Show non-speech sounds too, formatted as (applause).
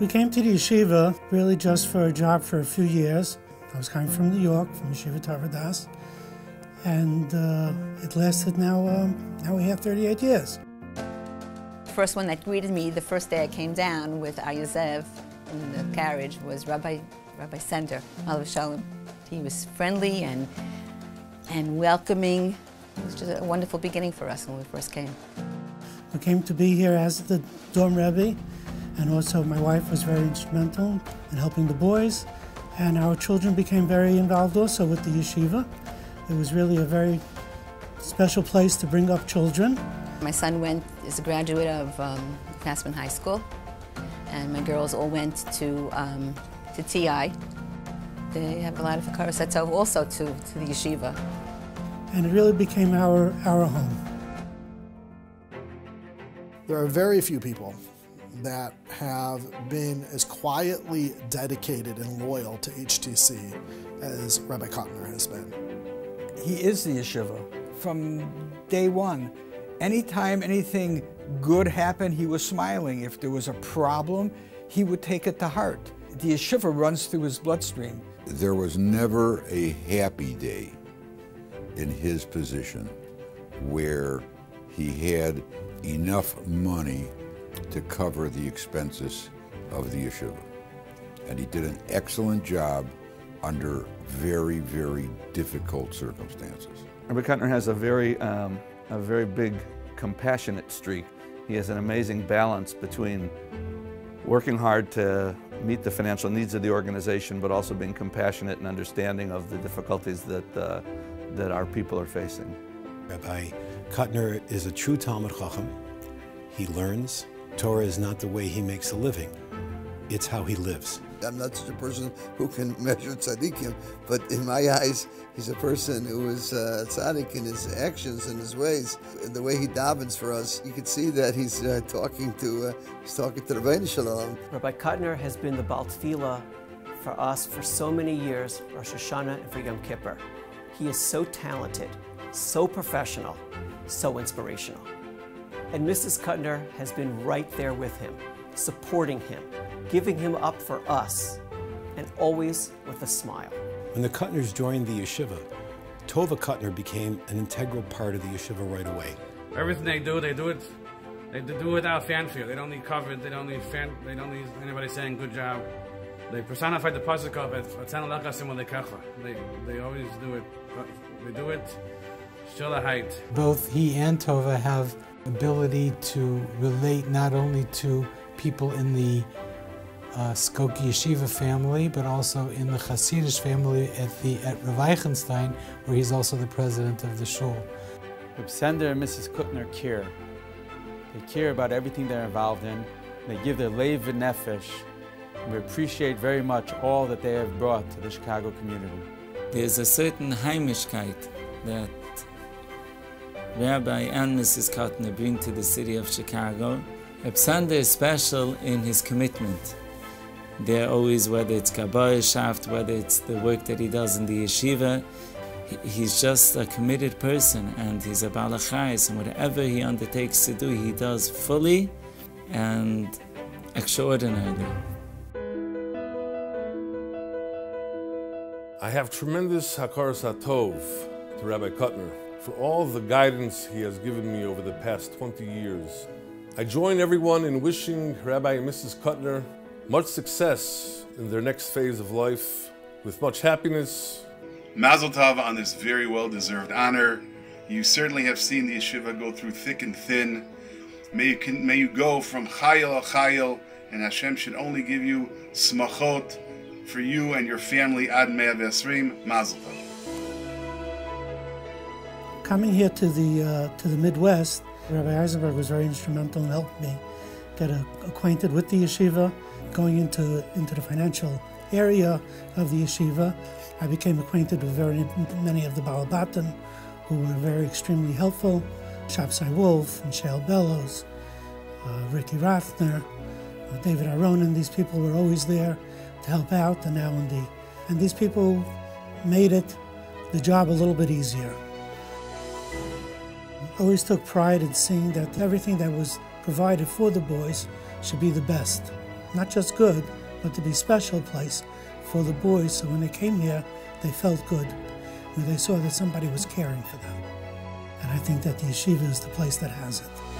We came to the yeshiva really just for a job for a few years. I was coming from New York, from Yeshiva Torah Vodaas, and uh, it lasted now, um, now we have 38 years. The first one that greeted me the first day I came down with Ayozev in the carriage was Rabbi, Rabbi Sender, Alav Shalom. He was friendly and, and welcoming. It was just a wonderful beginning for us when we first came. We came to be here as the dorm Rebbe, and also my wife was very instrumental in helping the boys, and our children became very involved also with the yeshiva. It was really a very special place to bring up children. My son went, is a graduate of um, Fasman High School, and my girls all went to, um, to TI. They have a lot of Hakaras also to, to the yeshiva. And it really became our, our home. There are very few people that have been as quietly dedicated and loyal to HTC as Rabbi Kutner has been. He is the yeshiva from day one. Anytime anything good happened, he was smiling. If there was a problem, he would take it to heart. The yeshiva runs through his bloodstream. There was never a happy day in his position where he had enough money to cover the expenses of the yeshiva. And he did an excellent job under very, very difficult circumstances. Rabbi Kutner has a very, um, a very big compassionate streak. He has an amazing balance between working hard to meet the financial needs of the organization, but also being compassionate and understanding of the difficulties that, uh, that our people are facing. Rabbi Kutner is a true Talmud Chacham. He learns, Torah is not the way he makes a living, it's how he lives. I'm not such a person who can (laughs) measure tzaddikim, but in my eyes, he's a person who is uh, tzaddik in his actions and his ways. And the way he davens for us, you can see that he's uh, talking to uh, he's talking to the Ribbono Shel Olam. Rabbi Kutner has been the Baal Tefillah for us for so many years, Rosh Hashanah and for Yom Kippur. He is so talented, so professional, so inspirational. And Mrs. Kutner has been right there with him, supporting him, giving him up for us, and always with a smile. When the Kutners joined the yeshiva, Tova Kutner became an integral part of the yeshiva right away. Everything they do, they do it. They do it without fanfare. They don't need cover. They don't need fan. They don't need anybody saying good job. They personify the pasuk of it. They they always do it. They do it. Still a height. Both he and Tova have ability to relate not only to people in the uh, Skokie Yeshiva family, but also in the Hasidish family at the at Rav Eichenstein, where he's also the president of the shul. Reb Sender and Mrs. Kutner care. They care about everything they're involved in. They give their leiv and nefesh. And we appreciate very much all that they have brought to the Chicago community. There's a certain Heimischkeit that Rabbi and Mrs. Kutner bring to the city of Chicago. Reb Sender is special in his commitment. They're always, whether it's Kabbalah Shaft, whether it's the work that he does in the yeshiva, he's just a committed person and he's a balachais and whatever he undertakes to do, he does fully and extraordinarily. I have tremendous hakaras hatov to Rabbi Kutner for all the guidance he has given me over the past 20 years. I join everyone in wishing Rabbi and Mrs. Kutner much success in their next phase of life, with much happiness. Mazel tov on this very well-deserved honor. You certainly have seen the yeshiva go through thick and thin. May you, can, may you go from chayil chayil, and Hashem should only give you smachot for you and your family ad mea v'esrim. Mazel tov. Coming here to the uh, to the Midwest, Rabbi Eisenberg was very instrumental in helping me get a, acquainted with the yeshiva, going into into the financial area of the yeshiva. I became acquainted with very many of the Balabatim, who were very extremely helpful. Shapsai Wolf and Shale Bellows, uh, Ricky Rathner, uh, David Aronin. These people were always there to help out, and now and the and these people made it the job a little bit easier always took pride in seeing that everything that was provided for the boys should be the best. not just good, but to be special place for the boys. So when they came here, they felt good, where they saw that somebody was caring for them. And I think that the yeshiva is the place that has it.